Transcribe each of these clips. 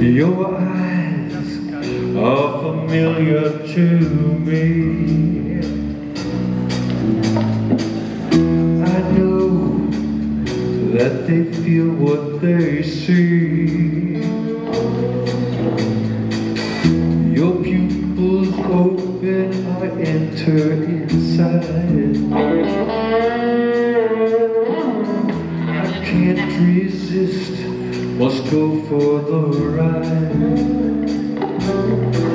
Your eyes are familiar to me. I know that they feel what they see enter inside I can't resist must go for the ride.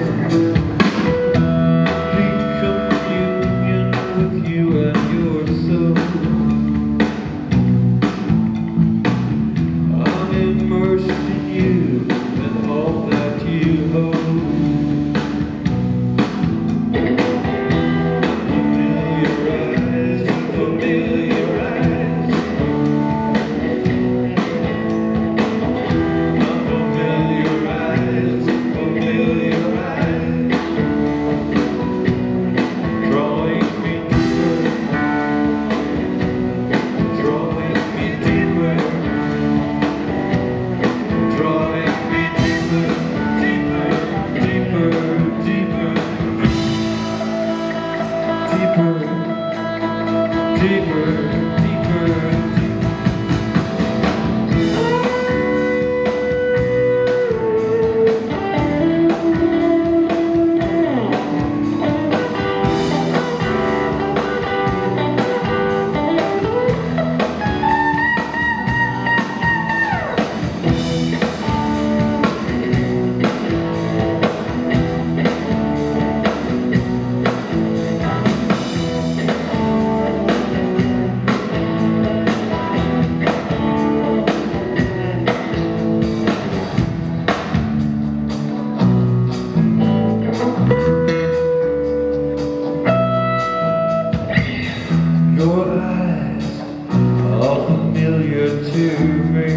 Your eyes are familiar to me.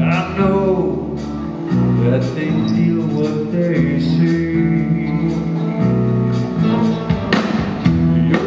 I know that they feel what they see. Your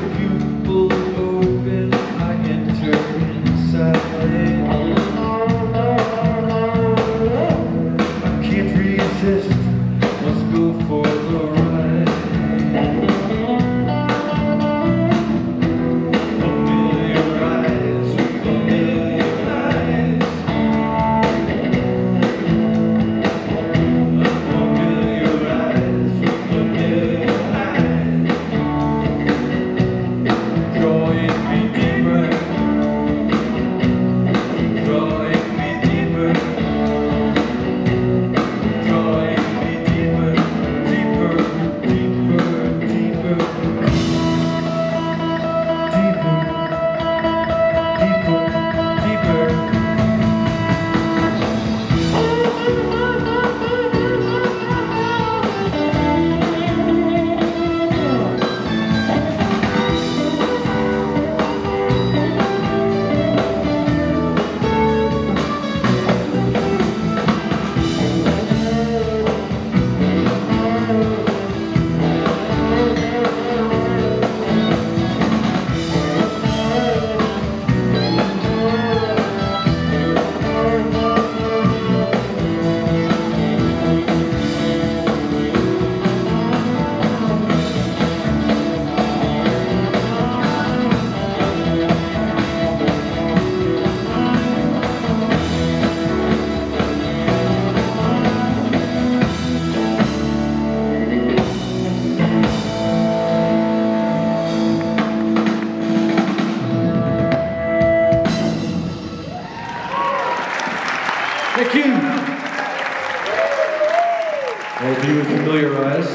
Well, do you familiarize?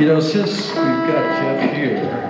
You know, since we've got Jeff here,